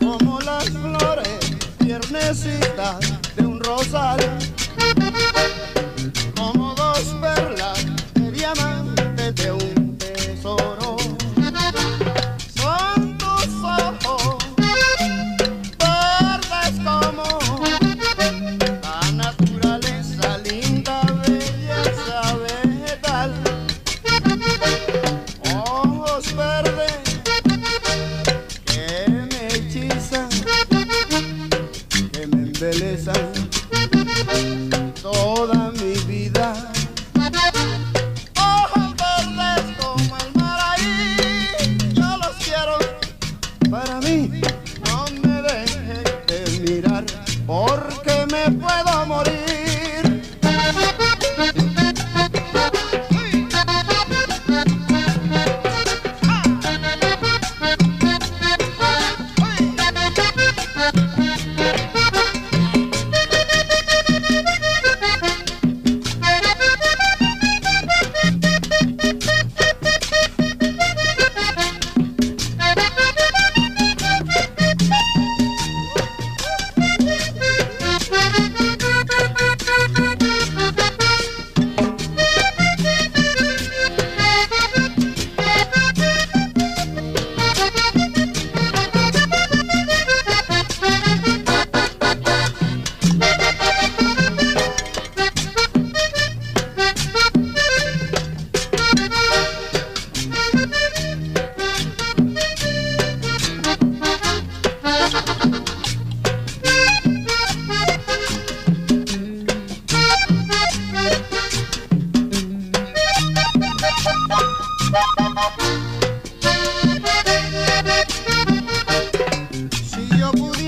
Como las flores tiernecitas de un rosal. embeleza toda mi vida. Ojos verdes como el mar ahí, yo los quiero para mí. No me dejes de mirar porque me puedo morir.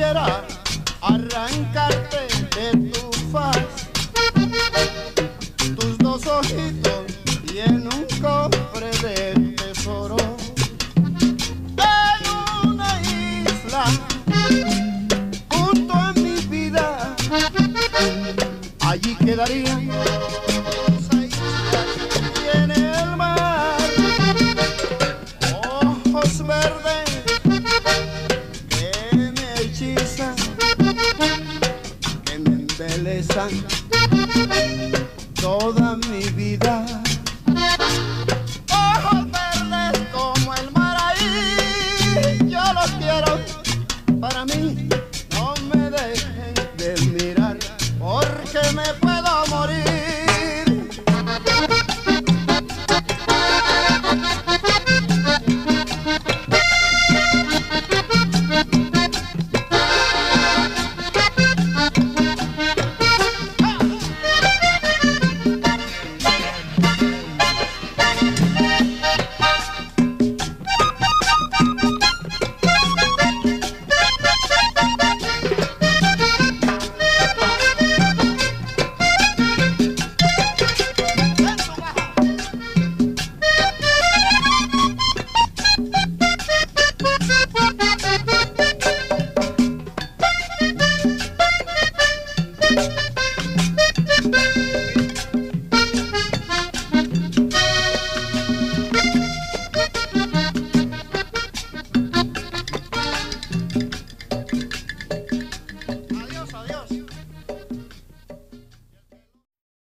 quisiera arrancarte de tu faz. Tus dos ojitos y en un cofre de tesoro. En una isla junto a mi vida allí quedaría que me embelezan toda mi vida.